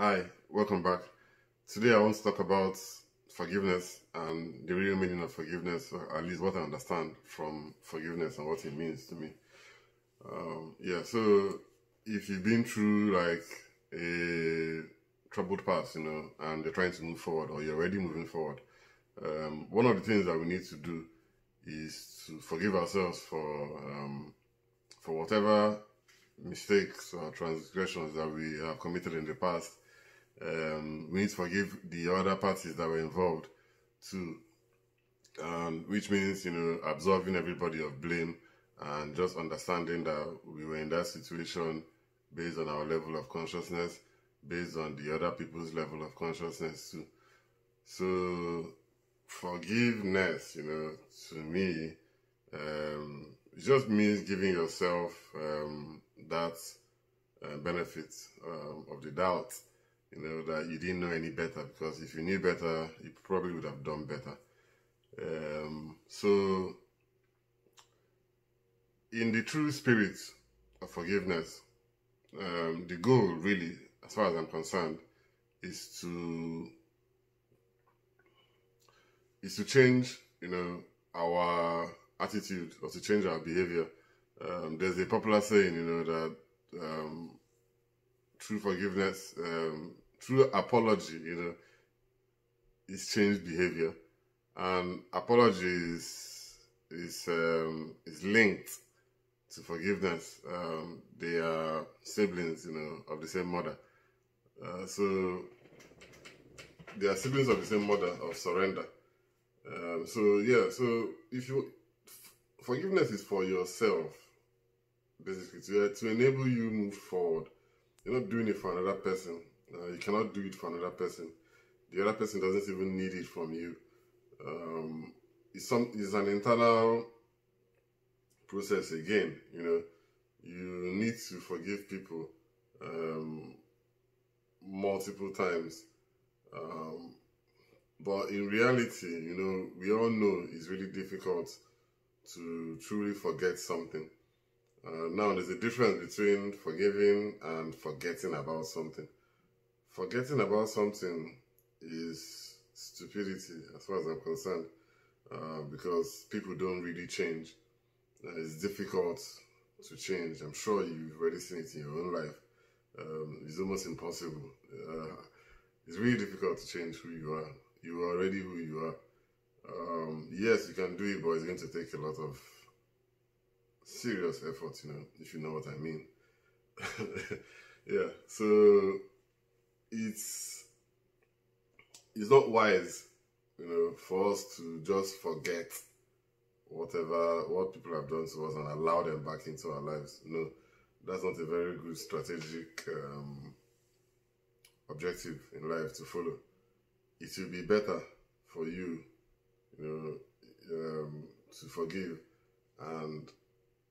Hi, welcome back. Today I want to talk about forgiveness and the real meaning of forgiveness, or at least what I understand from forgiveness and what it means to me. Um, yeah, so if you've been through like a troubled past, you know, and you're trying to move forward or you're already moving forward, um, one of the things that we need to do is to forgive ourselves for um, for whatever mistakes or transgressions that we have committed in the past. Um, we need to forgive the other parties that were involved too, um, which means you know absolving everybody of blame and just understanding that we were in that situation based on our level of consciousness, based on the other people's level of consciousness too. So forgiveness, you know, to me, um, just means giving yourself um, that uh, benefit um, of the doubt, you know, that you didn't know any better because if you knew better, you probably would have done better. Um, so, in the true spirit of forgiveness, um, the goal really, as far as I'm concerned, is to is to change, you know, our attitude or to change our behavior. Um, there's a popular saying, you know, that um, true forgiveness, um, true apology, you know, is changed behavior, and apology is is um, is linked to forgiveness. Um, they are siblings, you know, of the same mother. Uh, so they are siblings of the same mother of surrender. Um, so yeah, so if you forgiveness is for yourself, basically to to enable you move forward. You're not doing it for another person. Uh, you cannot do it for another person. The other person doesn't even need it from you. Um, it's some it's an internal process again. You know, you need to forgive people um, multiple times. Um, but in reality, you know, we all know it's really difficult to truly forget something. Uh, now, there's a difference between forgiving and forgetting about something. Forgetting about something is stupidity, as far as I'm concerned, uh, because people don't really change. Uh, it's difficult to change. I'm sure you've already seen it in your own life. Um, it's almost impossible. Uh, it's really difficult to change who you are you are already who you are. Um, yes, you can do it, but it's going to take a lot of serious effort, you know, if you know what I mean. yeah, so it's it's not wise, you know, for us to just forget whatever what people have done to us and allow them back into our lives. No, that's not a very good strategic um, objective in life to follow it will be better for you, you know, um, to forgive and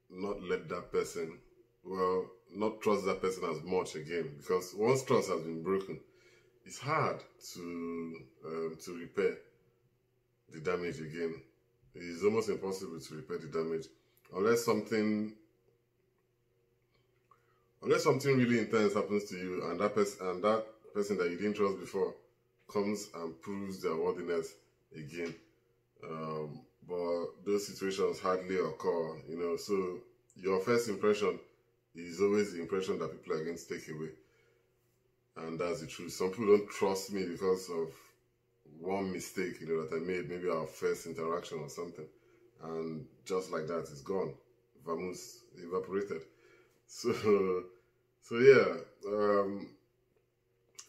not let that person, well, not trust that person as much again. Because once trust has been broken, it's hard to um, to repair the damage again. It is almost impossible to repair the damage unless something unless something really intense happens to you and that person and that person that you didn't trust before comes and proves their worthiness again. Um, but those situations hardly occur, you know. So your first impression is always the impression that people are going to take away, and that's the truth. Some people don't trust me because of one mistake, you know, that I made, maybe our first interaction or something, and just like that, it's gone, vamos, evaporated. So, so yeah. Um,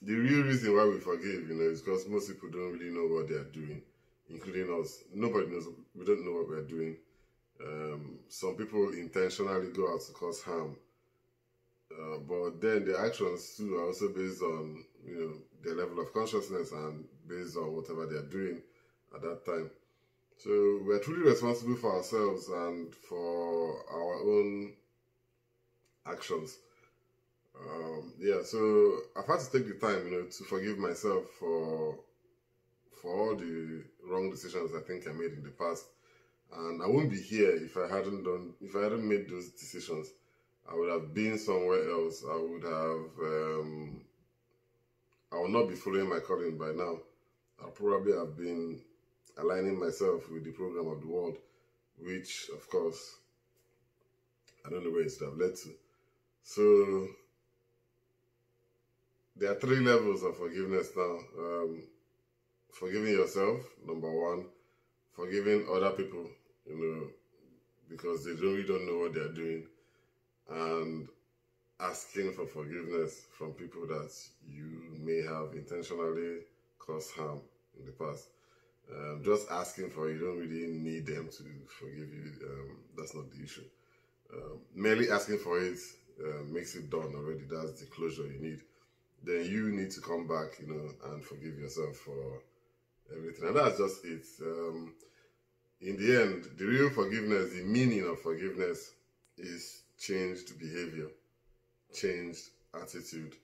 the real reason why we forgive, you know, is because most people don't really know what they are doing, including us. Nobody knows. We don't know what we are doing. Um, some people intentionally go out to cause harm, uh, but then their actions too are also based on you know their level of consciousness and based on whatever they are doing at that time. So we're truly responsible for ourselves and for our own actions. Um, yeah, so I've had to take the time, you know, to forgive myself for for all the wrong decisions I think I made in the past. And I wouldn't be here if I hadn't done if I hadn't made those decisions. I would have been somewhere else. I would have um, I will not be following my calling by now. I'll probably have been aligning myself with the program of the world, which, of course, I don't know where it would have led to. So, there are three levels of forgiveness now. Um, forgiving yourself, number one. Forgiving other people, you know, because they really don't know what they're doing. And asking for forgiveness from people that you may have intentionally caused harm in the past. Um, just asking for you don't really need them to forgive you. Um, that's not the issue. Um, merely asking for it uh, makes it done already. That's the closure you need. Then you need to come back, you know, and forgive yourself for everything. And that's just it. Um, in the end, the real forgiveness, the meaning of forgiveness is changed behavior, changed attitude.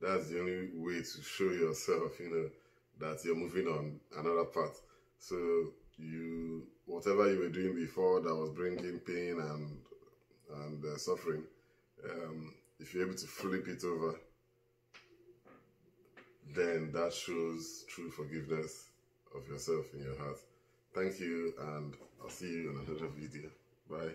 That's the only way to show yourself, you know, that you're moving on another path. So you, whatever you were doing before that was bringing pain and and uh, suffering, um, if you're able to flip it over, then that shows true forgiveness of yourself in your heart. Thank you, and I'll see you in another video. Bye.